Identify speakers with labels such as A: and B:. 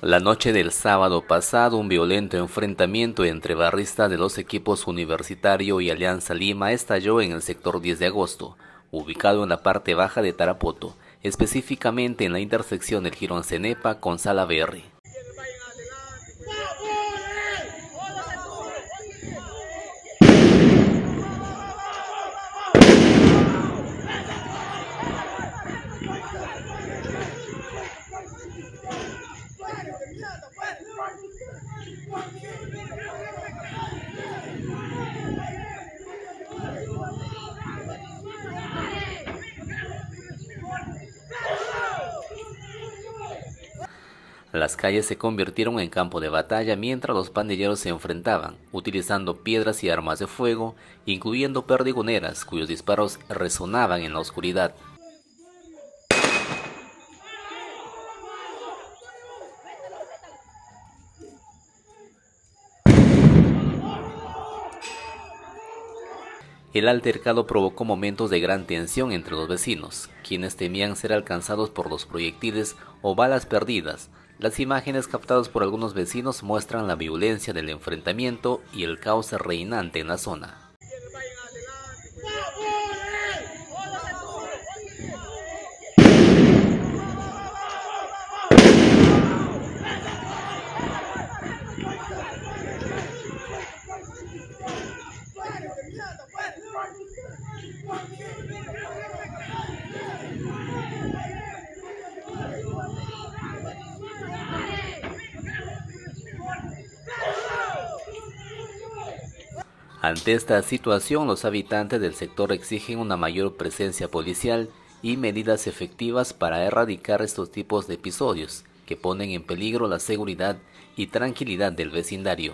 A: La noche del sábado pasado, un violento enfrentamiento entre barristas de los equipos Universitario y Alianza Lima estalló en el sector 10 de agosto, ubicado en la parte baja de Tarapoto, específicamente en la intersección del Girón Cenepa con Sala Berry. Las calles se convirtieron en campo de batalla mientras los pandilleros se enfrentaban, utilizando piedras y armas de fuego, incluyendo perdigoneras cuyos disparos resonaban en la oscuridad. El altercado provocó momentos de gran tensión entre los vecinos, quienes temían ser alcanzados por los proyectiles o balas perdidas. Las imágenes captadas por algunos vecinos muestran la violencia del enfrentamiento y el caos reinante en la zona. Ante esta situación, los habitantes del sector exigen una mayor presencia policial y medidas efectivas para erradicar estos tipos de episodios que ponen en peligro la seguridad y tranquilidad del vecindario.